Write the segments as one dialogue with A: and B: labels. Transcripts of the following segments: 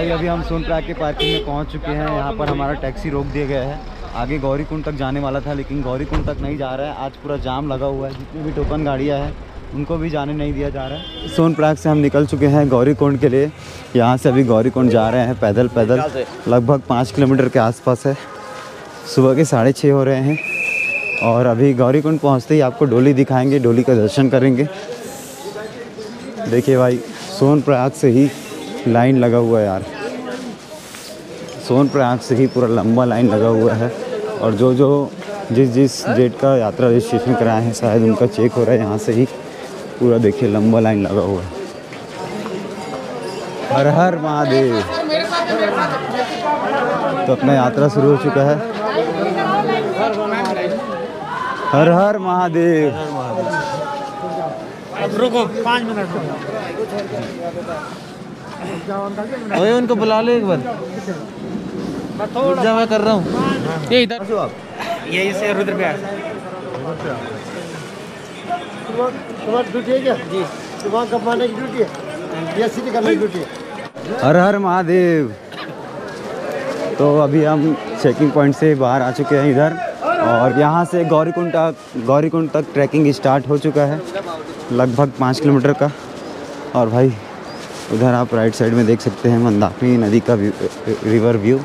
A: भाई अभी हम सोनप्रयाग के पार्किंग में पहुँच चुके हैं। यहाँ पर हमारा टैक्सी रोक दिया गया है। आगे गौरीकुंड तक जाने वाला था, लेकिन गौरीकुंड तक नहीं जा रहा है। आज पूरा जाम लगा हुआ है। जितनी भी टोकन गाड़ियाँ हैं, उनको भी जाने नहीं दिया जा रहा है। सोनप्रयाग से हम निकल चुके हैं गौरीकुंड के लिए। यहाँ से अभी गौरीकुंड जा रहे हैं, पैदल पैदल। लगभग पाँच किलोमीटर के आसपास है। सुबह के साढ़े छः हो रहे हैं। और अभी गौरीकुंड पहुँचते ही आपको डोली दिखाएँगे, डोली का दर्शन करेंगे। देखिए भाई सोनप्रयाग से ही लाइन लगा हुआ है यार। सोन प्रयाग से ही पूरा लंबा लाइन लगा हुआ है और जो जो जिस जिस डेट का यात्रा रजिस्ट्रेशन कराए हैं, शायद उनका चेक हो रहा है यहाँ से ही। पूरा देखिए, लंबा लाइन लगा हुआ है। हर हर महादेव। तो अपना यात्रा शुरू हो चुका है। हर हर महादेव।
B: रुको, पाँच मिनट।
C: ओए उनको बुला ले एक बार। जा मैं कर रहा हूँ। ये इधर।
B: यही से रुद्रप्रयाग
D: तुम्हारी ड्यूटी है क्या जी सुबह कमाने की ड्यूटी है या सिटी करने की ड्यूटी है
A: हर हर महादेव। तो अभी हम चेकिंग पॉइंट से बाहर आ चुके हैं इधर। और यहाँ से गौरीकुंड तक गौरीकुंड तक ट्रैकिंग स्टार्ट हो चुका है। लगभग पाँच किलोमीटर का। और भाई उधर आप राइट साइड में देख सकते हैं मंदाकिनी नदी का व्यू रिवर व्यू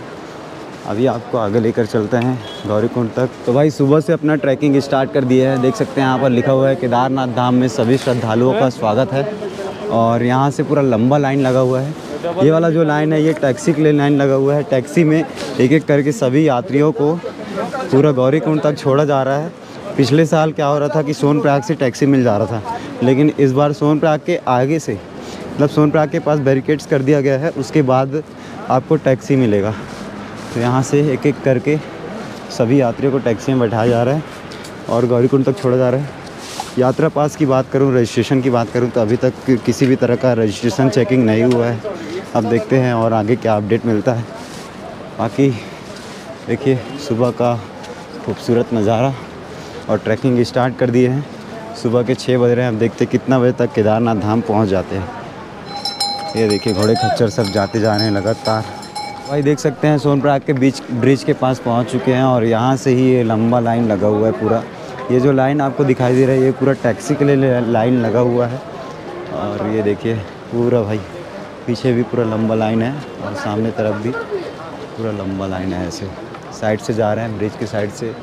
A: अभी आपको आगे लेकर चलते हैं गौरीकुंड तक। तो भाई, सुबह से अपना ट्रैकिंग स्टार्ट कर दिया है। देख सकते हैं यहाँ पर लिखा हुआ है, केदारनाथ धाम में सभी श्रद्धालुओं का स्वागत है। और यहाँ से पूरा लंबा लाइन लगा हुआ है। ये वाला जो लाइन है, ये टैक्सी के लिए लाइन लगा हुआ है। टैक्सी में एक एक करके सभी यात्रियों को पूरा गौरीकुंड तक छोड़ा जा रहा है। पिछले साल क्या हो रहा था कि सोनप्रयाग से टैक्सी मिल जा रहा था। लेकिन इस बार सोनप्रयाग के आगे से मतलब सोनप्राग के पास बैरिकेड्स कर दिया गया है, उसके बाद आपको टैक्सी मिलेगा। तो यहाँ से एक एक करके सभी यात्रियों को टैक्सी में बैठाया जा रहा है और गौरीकुंड तक छोड़ा जा रहा है। यात्रा पास की बात करूँ रजिस्ट्रेशन की बात करूँ तो अभी तक किसी भी तरह का रजिस्ट्रेशन चेकिंग नहीं हुआ है। अब देखते हैं और आगे क्या अपडेट मिलता है। बाकी देखिए, सुबह का खूबसूरत नज़ारा और ट्रैकिंग स्टार्ट कर दिए हैं। सुबह के छः बज रहे हैं, अब देखते कितना बजे तक केदारनाथ धाम पहुँच जाते हैं। ये देखिए, घोड़े खच्चर सब जाते जा रहे हैं लगातार। भाई देख सकते हैं सोनप्राग के बीच, ब्रिज के पास पहुँच चुके हैं और यहाँ से ही ये लंबा लाइन लगा हुआ है पूरा। ये जो लाइन आपको दिखाई दे रहा है, ये पूरा टैक्सी के लिए लाइन लगा हुआ है। और ये देखिए, पूरा भाई, पीछे भी पूरा लंबा लाइन है और सामने तरफ़ भी पूरा लंबा लाइन है ऐसे। साइड से जा रहे हैं, ब्रिज के साइड से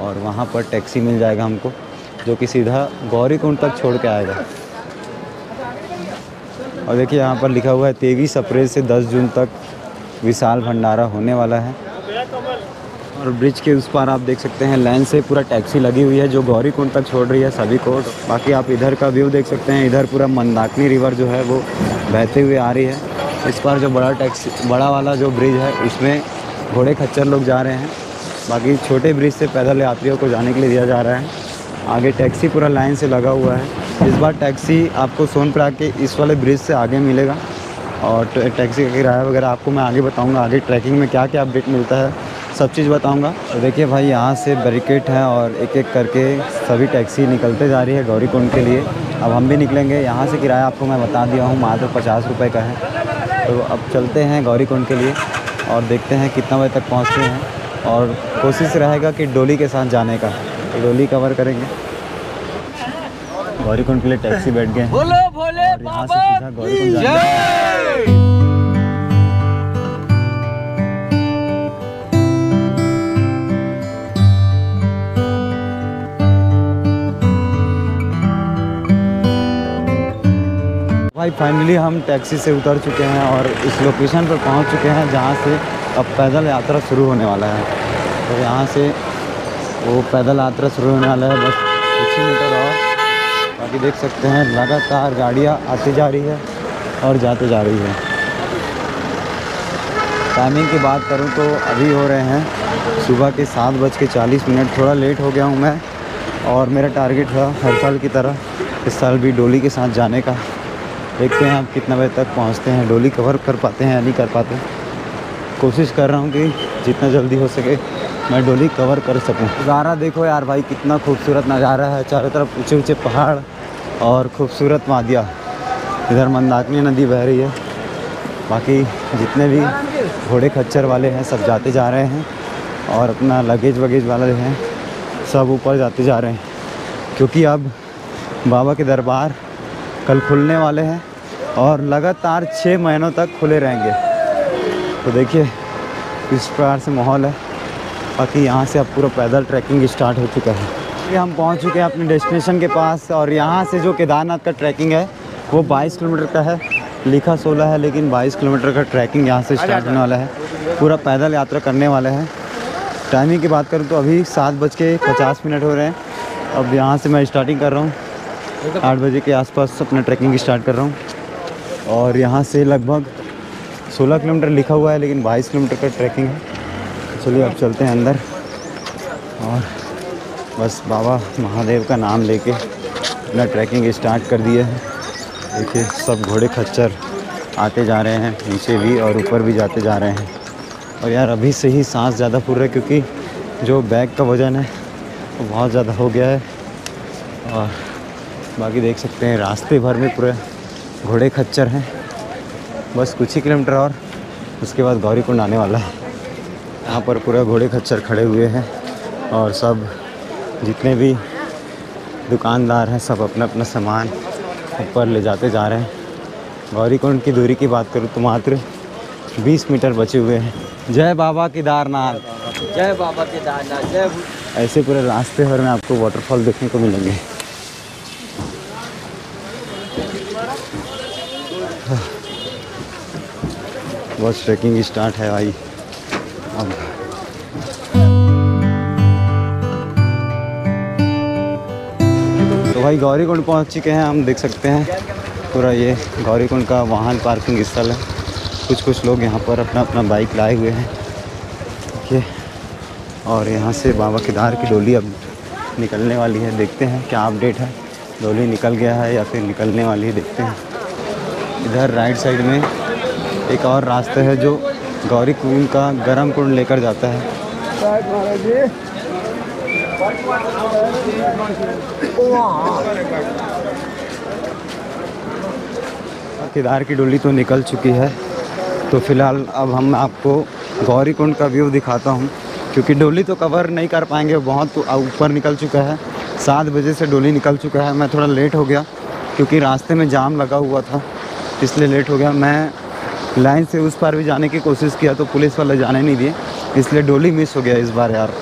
A: और वहाँ पर टैक्सी मिल जाएगा हमको, जो कि सीधा गौरीकुंड तक छोड़ के आएगा। और देखिए यहाँ पर लिखा हुआ है, तेईस अप्रैल से 10 जून तक विशाल भंडारा होने वाला है। और ब्रिज के उस पार आप देख सकते हैं, लाइन से पूरा टैक्सी लगी हुई है जो गौरीकुंड तक छोड़ रही है सभी को। बाकी आप इधर का व्यू देख सकते हैं, इधर पूरा मंदाकिनी रिवर जो है वो बहते हुए आ रही है। इस पर जो बड़ा टैक्सी, बड़ा वाला जो ब्रिज है, इसमें घोड़े खच्चर लोग जा रहे हैं। बाकी छोटे ब्रिज से पैदल यात्रियों को जाने के लिए दिया जा रहा है। आगे टैक्सी पूरा लाइन से लगा हुआ है। इस बार टैक्सी आपको सोनप्रयाग के इस वाले ब्रिज से आगे मिलेगा और टैक्सी का किराया वगैरह आपको मैं आगे बताऊँगा, आगे ट्रैकिंग में क्या क्या अपडेट मिलता है, सब चीज़ बताऊँगा। तो देखिए भाई, यहाँ से बैरिकेड है और एक एक करके सभी टैक्सी निकलते जा रही है गौरीकुंड के लिए। अब हम भी निकलेंगे, यहाँ से किराया आपको मैं बता दिया हूँ, मात्र पचास रुपये का है। तो अब चलते हैं गौरीकुंड के लिए और देखते हैं कितना बजे तक पहुँचते हैं। और कोशिश रहेगा कि डोली के साथ जाने का, डोली कवर करेंगे। गौरीकुंड के लिए टैक्सी बैठ गए
C: बोलो भोले
A: गौरीकुंड।
C: जय!
A: भाई फाइनली हम टैक्सी से उतर चुके हैं और इस लोकेशन पर पहुँच चुके हैं जहाँ से अब पैदल यात्रा शुरू होने वाला है। तो यहाँ से वो पैदल यात्रा शुरू होने वाला है। बस कुछ ही मीटर और। बाकी देख सकते हैं, लगातार गाड़ियाँ आती जा रही है और जाते जा रही है। टाइमिंग की बात करूँ तो अभी हो रहे हैं, सुबह के सात बज के चालीस मिनट, थोड़ा लेट हो गया हूँ मैं और मेरा टारगेट था हर साल की तरह, इस साल भी डोली के साथ जाने का। देखते हैं आप कितना बजे तक पहुँचते हैं, डोली कवर कर पाते हैं या नहीं कर पाते। कोशिश कर रहा हूँ कि जितना जल्दी हो सके मैं डोली कवर कर सकूँ। नज़ारा देखो यार भाई, कितना खूबसूरत नज़ारा है। चारों तरफ़ ऊँचे ऊँचे पहाड़ और खूबसूरत वादिया। इधर मंदाकिनी नदी बह रही है। बाकी जितने भी घोड़े खच्चर वाले हैं, सब जाते जा रहे हैं और अपना लगेज वगेज वाले हैं, सब ऊपर जाते जा रहे हैं। क्योंकि अब बाबा के दरबार कल खुलने वाले हैं और लगातार छः महीनों तक खुले रहेंगे। तो देखिए, इस प्रकार से माहौल है। बाकी यहाँ से अब पूरा पैदल ट्रैकिंग स्टार्ट हो चुका है। ये हम पहुँच चुके हैं अपने डेस्टिनेशन के पास और यहाँ से जो केदारनाथ का ट्रैकिंग है, वो 22 किलोमीटर का है। लिखा 16 है, लेकिन 22 किलोमीटर का ट्रैकिंग यहाँ से स्टार्ट होने वाला है। पूरा पैदल यात्रा करने वाला है। टाइमिंग की बात करूँ तो अभी सात बज के पचास मिनट हो रहे हैं। अब यहाँ से मैं स्टार्टिंग कर रहा हूँ। आठ बजे के आसपास अपना ट्रैकिंग स्टार्ट कर रहा हूँ। और यहाँ से लगभग 16 किलोमीटर लिखा हुआ है, लेकिन 22 किलोमीटर का ट्रैकिंग है। चलिए अब चलते हैं अंदर। और बस बाबा महादेव का नाम लेके अपना ट्रैकिंग स्टार्ट कर दिए है। देखिए, सब घोड़े खच्चर आते जा रहे हैं, नीचे भी और ऊपर भी जाते जा रहे हैं। और यार, अभी से ही सांस ज़्यादा फूल रहा है क्योंकि जो बैग का वज़न है, वो बहुत ज़्यादा हो गया है। और बाकी देख सकते हैं, रास्ते भर में पूरे घोड़े खच्चर हैं। बस कुछ ही किलोमीटर और, उसके बाद गौरी कुंड आने वाला है। यहाँ पर पूरा घोड़े खच्चर खड़े हुए हैं और सब जितने भी दुकानदार हैं सब अपना अपना सामान ऊपर ले जाते जा रहे हैं। गौरी कुंड की दूरी की बात करूँ तो मात्र 20 मीटर बचे हुए हैं। जय बाबा केदारनाथ।
C: जय बाबा केदारनाथ। जय
A: ऐसे पूरे रास्ते भर में आपको वाटरफॉल देखने को मिलेंगे। बस ट्रैकिंग स्टार्ट है भाई। अब तो भाई गौरीकुंड पहुँच चुके हैं, हम देख सकते हैं। पूरा ये गौरीकुंड का वाहन पार्किंग स्थल है। कुछ कुछ लोग यहाँ पर अपना अपना बाइक लाए हुए हैं। देखिए और यहाँ से बाबा केदार की डोली अब निकलने वाली है। देखते हैं क्या अपडेट है। डोली निकल गया है या फिर निकलने वाली है, देखते हैं। इधर राइट साइड में एक और रास्ता है जो गौरी कुंड का गरम कुंड लेकर जाता है। केदार की डोली तो निकल चुकी है। तो फ़िलहाल अब हम आपको गौरी कुंड का व्यू दिखाता हूँ। क्योंकि डोली तो कवर नहीं कर पाएँगे, बहुत ऊपर निकल चुका है। सात बजे से डोली निकल चुका है। मैं थोड़ा लेट हो गया, क्योंकि रास्ते में जाम लगा हुआ था, इसलिए लेट हो गया। मैं लाइन से उस पार भी जाने की कोशिश किया तो पुलिस वाले जाने नहीं दिए। इसलिए डोली मिस हो गया इस बार यार।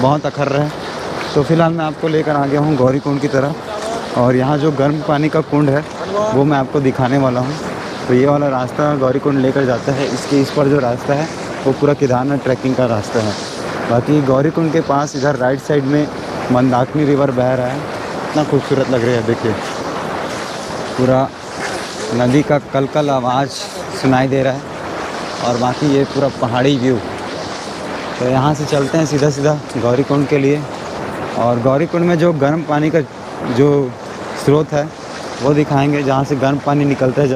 A: बहुत अखर रहे। तो फ़िलहाल मैं आपको लेकर आ गया हूँ गौरी कुंड की तरफ़। और यहाँ जो गर्म पानी का कुंड है, वो मैं आपको दिखाने वाला हूँ। तो ये वाला रास्ता गौरी कुंड लेकर जाता है। इसके इस पर जो रास्ता है, वो पूरा केदारनाथ ट्रैकिंग का रास्ता है। बाकी गौरी कुंड के पास इधर राइट साइड में मंदाकिनी रिवर बह रहा है। इतना खूबसूरत लग रहा है, देखिए। पूरा नदी का कल कल आवाज़। सुनाई दे रहा है और बाकी ये पूरा पहाड़ी व्यू। तो यहाँ से चलते हैं सीधा सीधा गौरी कुंड के लिए और गौरी कुंड में जो गर्म पानी का जो स्रोत है, वो दिखाएँगे जहाँ से गर्म पानी निकलता है